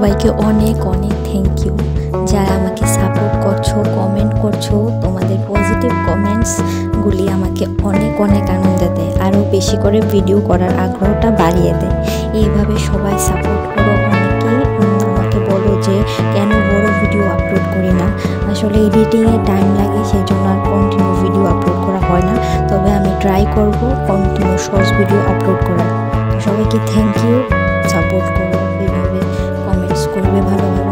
সবাইকে অনেক অনেক থ্যাংক ইউ যারা আমাকে সাপোর্ট করছ কমেন্ট করছ, তোমাদের পজিটিভ কমেন্টসগুলি আমাকে অনেক অনেক আনন্দ দেয়। আরও বেশি করে ভিডিও করার আগ্রহটা বাড়িয়ে দেয়। এইভাবে সবাই সাপোর্ট করো অনেকেই আমাকে বলো যে, কেন বড় ভিডিও আপলোড করি না? আসলে এডিটিংয়ে টাইম লাগে সেই জন্য আর কন্টিনিউ ভিডিও আপলোড করা হয় না। তবে আমি ট্রাই করব কন্টিনিউ শর্টস ভিডিও আপলোড করার। সবাইকে থ্যাংক ইউ সাপোর্ট করো। এইভাবে কমেন্টস করবে ভালো ভালো